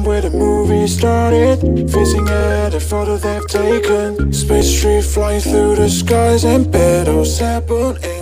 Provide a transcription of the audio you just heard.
time where the movie started. Facing at a photo they've taken. Space tree flying through the skies And petals happen